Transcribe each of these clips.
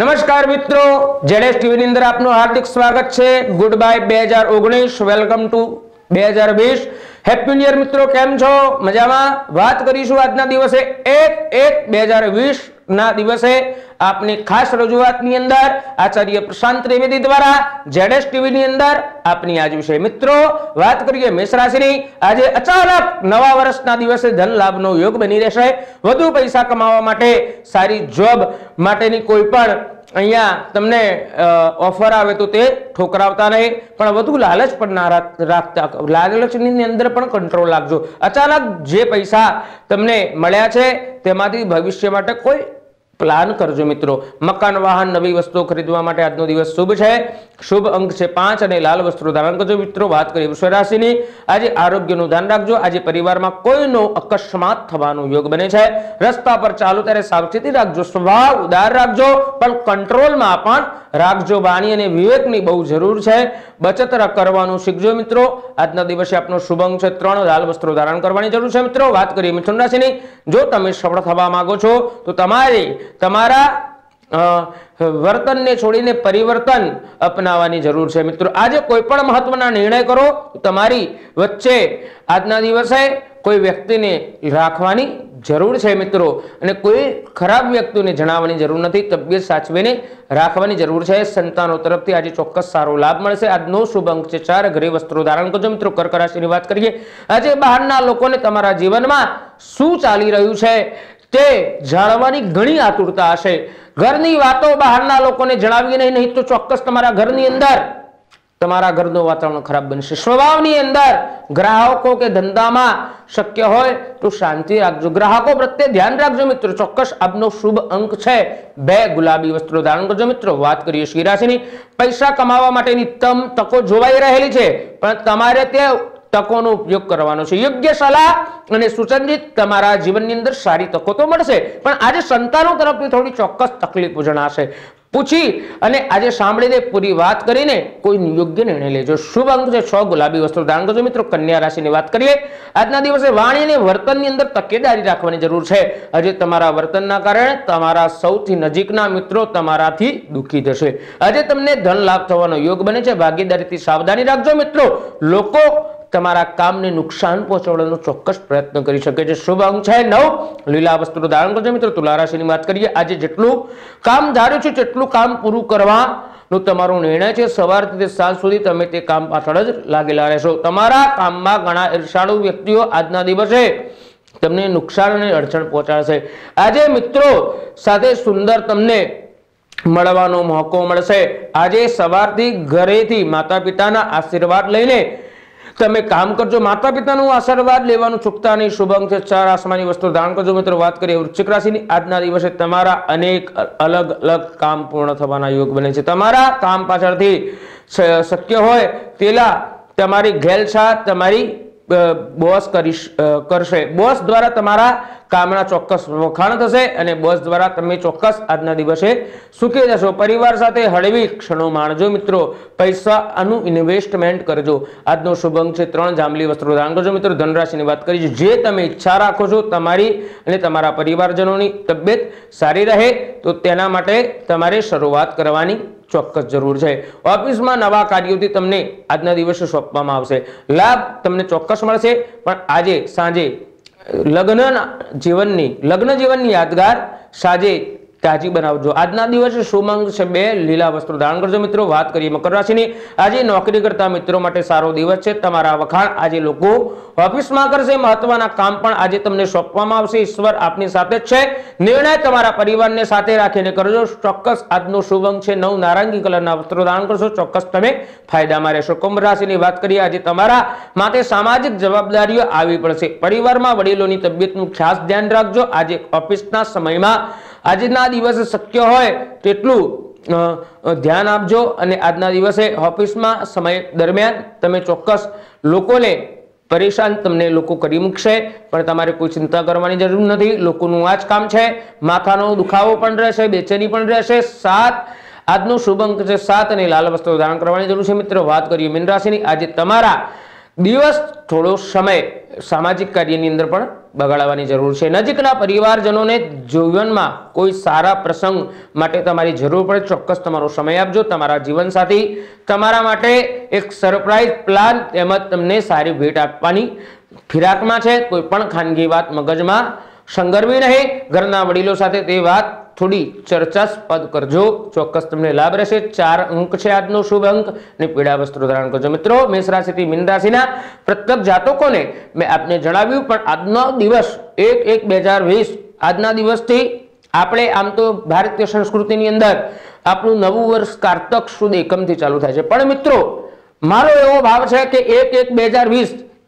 નમસ્કાર મિત્રો જેડેસ ટીવી ની અંદર આપનું હાર્દિક સ્વાગત છે. ગુડ બાય બે હજાર ઓગણીસ વેલકમ ટુ બે હજાર વીસ. હેપી ન્યુ મિત્રો, કેમ છો? મજામાં? વાત કરીશું આજના દિવસે એક એક બે હજાર વીસ ના દિવસે. આપની ખાસ રજૂઆતની અંદર આચાર્ય પ્રશાંત ત્રિવેદી દ્વારા જેડેસ ટીવીની અંદર આપની આજ વિષય મિત્રો વાત કરીએ મેષ રાશિની. આજે અચાનક નવા વર્ષના દિવસે ધન લાભનો યોગ બની રહેશે. વધુ પૈસા કમાવા માટે સારી જોબ માટેની કોઈ પણ અહીંયા તમને ઓફર આવે તો તે ઠોકરાવતા નહીં. પણ વધુ લાલચ પણ ના રાખતા, લાલચની અંદર પણ કંટ્રોલ રાખજો. અચાનક જે પૈસા તમને મળ્યા છે, તેમાંથી ભવિષ્ય માટે કોઈ પ્લાન કરજો મિત્રો. મકાન, વાહન, નવી વસ્તુઓ ખરીદવા માટે આજનો દિવસ શુભ છે. શુભ અંક છે પાંચ અને લાલ વસ્ત્રો ધારણ કરજો મિત્રો. વાત કરીએ રાશિની. આજે આરોગ્યનું ધ્યાન રાખજો. આજે પરિવારમાં કોઈનો અકસ્માત થવાનો યોગ બને છે. રસ્તા પર ચાલો ત્યારે સાવચેતી રાખજો. સ્વભાવ ઉદાર રાખજો. પણ કંટ્રોલમાં પણ રાખજો. વાણી અને વિવેકની બહુ જરૂર છે. બચત કરવાનું શીખજો મિત્રો. આજના દિવસે આપનો શુભ અંક છે ત્રણ. લાલ વસ્ત્રો ધારણ કરવાની જરૂર છે મિત્રો. વાત કરીએ મિથુન રાશિની. જો તમે સફળ થવા માંગો છો, તો તમારે તમારા વર્તનને છોડીને પરિવર્તન અપનાવવાની જરૂર છે. મિત્રો, આજે કોઈ પણ મહત્વના નિર્ણય કરો, તમારી વચ્ચે આજના દિવસે કોઈ વ્યક્તિને રાખવાની જરૂર છે મિત્રો. અને કોઈ ખરાબ વ્યક્તિને જણાવવાની જરૂર નથી. તબિયત સાચવીને રાખવાની જરૂર છે. સંતાનો તરફથી આજે ચોક્કસ સારો લાભ મળશે. આજનો શુભ અંક છે ચાર. ઘરે વસ્ત્રો ધારણ કરજો. મિત્રો કર્ક રાશિની વાત કરીએ. આજે બહારના લોકોને તમારા જીવનમાં શું ચાલી રહ્યું છે? તે જાણવાની ઘણી આતુરતા હશે. ઘરની વાતો બહારના લોકોને જણાવી નહીં નહીં તો ચોક્કસ તમારા ઘરની અંદર, તમારા ઘરનું વાતાવરણ ખરાબ બનશે. સ્વભાવની અંદર ગ્રાહકો કે ધંધામાં શક્ય હોય તો શાંતિ રાખજો. ગ્રાહકો પ્રત્યે ધ્યાન રાખજો મિત્રો. ચોક્કસ આપનો શુભ અંક છે બે ગુલાબી વસ્ત્રો ધારણ કરજો મિત્રો. વાત કરીએ શ્રી રાશિની પૈસા કમાવા માટેની તમ તકો જોવાઈ રહેલી છે, પણ તમારે તે તકોનો ઉપયોગ કરવાનો છે. યોગ્ય સલાહ અને સુસંજિત તમારા જીવનની અંદર સારી તકો તો મળશે. પણ આજે સંતાનો તરફથી થોડી ચોક્કસ તકલીફો જણાશે પૂછી અને આજે સાંભળીને પૂરી વાત કરીને કોઈ યોગ્ય નિર્ણય લેજો. શુભ અંક છે, છ ગુલાબી વસ્ત્રો ધારણ કરજો. મિત્રો, કન્યા રાશિની વાત કરીએ. આજના દિવસે વાણી અને વર્તનની અંદર તકેદારી રાખવાની જરૂર છે. આજે તમારા વર્તનના કારણે તમારા સૌથી નજીકના મિત્રો તમારાથી દુઃખી થશે. આજે તમને ધન લાભ થવાનો યોગ બને છે. ભાગીદારીથી સાવધાની રાખજો. મિત્રો, લોકો તમારા કામને નુકસાન પહોંચાડવાનો ચોક્કસ પ્રયત્ન કરી શકે છે. શુભ અંક છે નવ. લીલા વસ્ત્રો ધારણ કરજો મિત્રો. તુલા રાશિની વાત કરીએ. આજે જેટલું કામ ધાર્યું છે તેટલું કામ પૂરું કરવાનો તમારો નિર્ણય છે. સવારથી સાંજ સુધી તમે તે કામ પાછળ જ લાગેલા રહેશો. તમારા કામમાં ઘણા ઈર્ષાળુ વ્યક્તિઓ આજના દિવસે તમને નુકસાન અને અડચણ પહોંચાડશે. આજે મિત્રો સાથે સુંદર તમને મળવાનો મોકો મળશે. આજે સવારથી ઘરેથી માતા પિતાના આશીર્વાદ લઈને તમે કામ કરજો માતા પિતાનું આશીર્વાદ લેવાનું ચૂકતા નહીં. શુભ અંક છે ચાર. આસમાની વસ્તુ ધારણ કરજો મિત્રો. વાત કરીએ વૃશ્ચિક રાશિની. આજના દિવસે તમારા અનેક અલગ અલગ કામ પૂર્ણ થવાના યોગ બને છે. તમારા કામ પાછળથી શક્ય હોય તેલા તમારી ઘેલછા, તમારી બોસ કરીશ કરશે. બોસ દ્વારા તમારા કામના ચોક્કસ વખાણ થશે અને બોસ દ્વારા તમે ચોક્કસ આજના દિવસે સુખી જશો પરિવાર સાથે હળવી ક્ષણો માણજો મિત્રો. પૈસાનું ઇન્વેસ્ટમેન્ટ કરજો. આજનો શુભ છે ત્રણ જાંબલી વસ્ત્રો ધારણ કરજો મિત્રો. ધનરાશિની વાત કરી જે તમે ઈચ્છા રાખો છો તમારી અને તમારા પરિવારજનોની તબિયત સારી રહે તો તેના માટે તમારે શરૂઆત કરવાની ચોક્કસ જરૂર છે. ઓફિસમાં નવા કાર્યોથી તમને આજના દિવસે સોંપવામાં આવશે. લાભ તમને ચોક્કસ મળશે. પણ આજે સાંજે લગ્ન જીવનની લગ્ન જીવનની યાદગાર સાંજે તાજી બનાવજો. આજના દિવસે શુભ છે બે લીલા વસ્ત્રો ધારણ કરજો મિત્રો. વાત કરીએ મકર રાશિની. આજે નોકરી કરતા મિત્રો માટે સારો દિવસ છે. તમારા વખાણ આજે લોકો ઓફિસમાં કરશે. મહત્વના કામ પણ આજે તમને સોંપવામાં આવશે. ઈશ્વર આપની સાથે જ છે. નિર્ણય તમારા પરિવારને સાથે રાખીને કરજો. ચોક્કસ આજનો શુભ છે. નવ નારંગી કલરના વસ્ત્રો ધારણ કરશો. ચોક્કસ તમે ફાયદામાં રહેશો. કુંભ રાશિની વાત કરીએ. આજે તમારા માટે સામાજિક જવાબદારીઓ આવી પડશે. પરિવારમાં વડીલોની તબિયતનું ખાસ ધ્યાન રાખજો. આજે ઓફિસના સમયમાં આજના દિવસે શક્ય હોય તેટલું ધ્યાન આપજો અને આજના દિવસે ઓફિસમાં સમય દરમિયાન તમે ચોક્કસ લોકોને પરેશાન તમને લોકો કરી મૂકશે, પણ તમારે કોઈ ચિંતા કરવાની જરૂર નથી. લોકોનું આ જ કામ છે. માથાનો દુખાવો પણ રહેશે, બેચેની પણ રહેશે. સાત, આજનો શુભ અંક છે સાત અને લાલ વસ્ત્રો ધારણ કરવાની જરૂર છે. મિત્રો, વાત કરીએ મીન આજે તમારા દિવસ થોડો સમય સામાજિક કાર્યની અંદર પણ બગાડવાની જરૂર છે. નજીકના પરિવારજનોને જીવનમાં કોઈ સારા પ્રસંગ માટે તમારી જરૂર પડે, ચોક્કસ તમારો સમય આપજો, તમારા જીવનસાથી, તમારા માટે એક સરપ્રાઈઝ પ્લાન તેમજ તમને સારી ભેટ આપવાની ફિરાકમાં છે. કોઈ પણ ખાનગી વાત મગજમાં સંગરવી નહીં. ઘરના વડીલો સાથે તે વાત થોડી ચર્ચાસ્પદ કરજો. ચોક્કસ તમને લાભ રહેશે. ચાર અંક છે આજનો શુભ અંક અને પીળા વસ્ત્રો ધારણ કરજો. મિત્રો, મેષ રાશિથી મીન રાશિના પ્રત્યેક જાતકોને મેં આપને જણાવ્યું, પણ આજનો દિવસ એક એક બે આજના દિવસથી આપણે આમ તો ભારતીય સંસ્કૃતિની અંદર આપણું નવું વર્ષ કારતક સુદ એકમથી ચાલુ થાય છે. પણ મિત્રો, મારો એવો ભાવ છે કે એક એક બે હજાર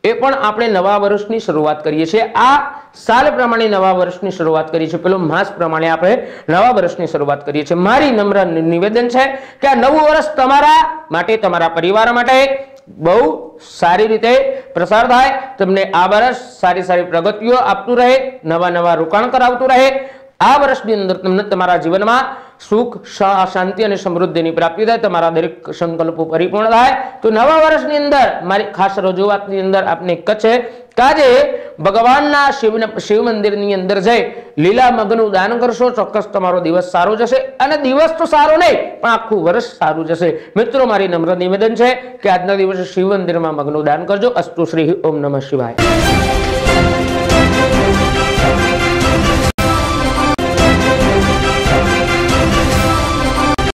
એ પણ આપણે નવા વર્ષની શરૂઆત કરીએ છીએ. આ સાલ પ્રમાણે નવા વર્ષની શરૂઆત કરીએ છીએ. પેલો માસ પ્રમાણે આપણે નવા વર્ષની શરૂઆત કરીએ છીએ. મારી નમ્ર નિવેદન છે કે આ નવું વર્ષ તમારા માટે, તમારા પરિવાર માટે બહુ સારી રીતે પ્રસાર થાય. તમને આ વર્ષ સારી સારી પ્રગતિઓ આપતું રહે, નવા નવા રોકાણ કરાવતું રહે. આ વર્ષની અંદર તમને તમારા જીવનમાં સુખ, શાંતિ અને સમૃદ્ધિની પ્રાપ્તિ થાય, તમારા દરેક સંકલ્પો પરિપૂર્ણ થાય. તો નવા વર્ષની અંદર, મારી ખાસ રજૂઆતની અંદર આપને એક છે કાજે ભગવાનના શિવ શિવ મંદિરની અંદર જઈ લીલા મગનું દાન કરશો, ચોક્કસ તમારો દિવસ સારો જશે. અને દિવસ તો સારો નહીં, પણ આખું વર્ષ સારું જશે. મિત્રો, મારી નમ્ર નિવેદન છે કે આજના દિવસે શિવ મંદિરમાં મગનું દાન કરજો. અસ્તુ શ્રી ઓમ નમઃ શિવાય.